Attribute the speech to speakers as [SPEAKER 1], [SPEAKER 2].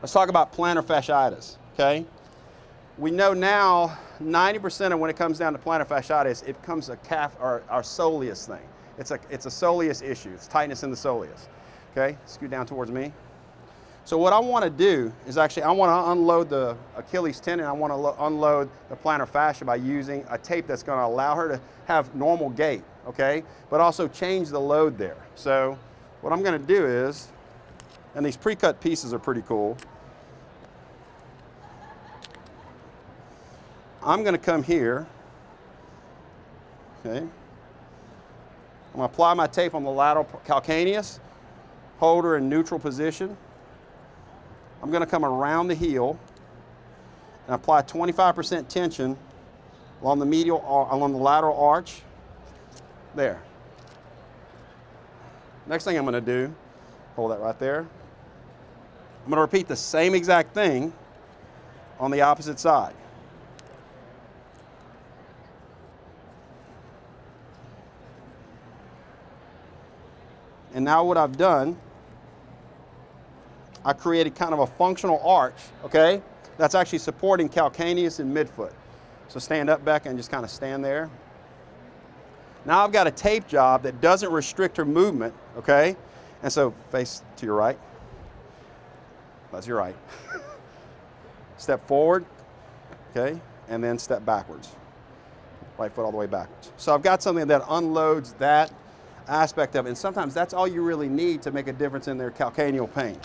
[SPEAKER 1] Let's talk about plantar fasciitis, okay? We know now 90% of when it comes down to plantar fasciitis, it becomes a calf or our soleus thing. It's a, it's a soleus issue. It's tightness in the soleus. Okay, scoot down towards me. So what I want to do is actually, I want to unload the Achilles tendon. I want to unload the plantar fascia by using a tape that's going to allow her to have normal gait, okay? But also change the load there. So what I'm going to do is, and these pre-cut pieces are pretty cool. I'm going to come here, okay? I'm to apply my tape on the lateral calcaneus, hold her in neutral position. I'm going to come around the heel and apply 25% tension along the medial, along the lateral arch. There. Next thing I'm going to do, hold that right there. I'm going to repeat the same exact thing on the opposite side. And now what I've done, I created kind of a functional arch, okay? That's actually supporting calcaneus and midfoot. So stand up, Becca, and just kind of stand there. Now I've got a tape job that doesn't restrict her movement, okay? And so face to your right. That's your right. step forward, okay? And then step backwards. Right foot all the way backwards. So I've got something that unloads that aspect of it. And sometimes that's all you really need to make a difference in their calcaneal pain.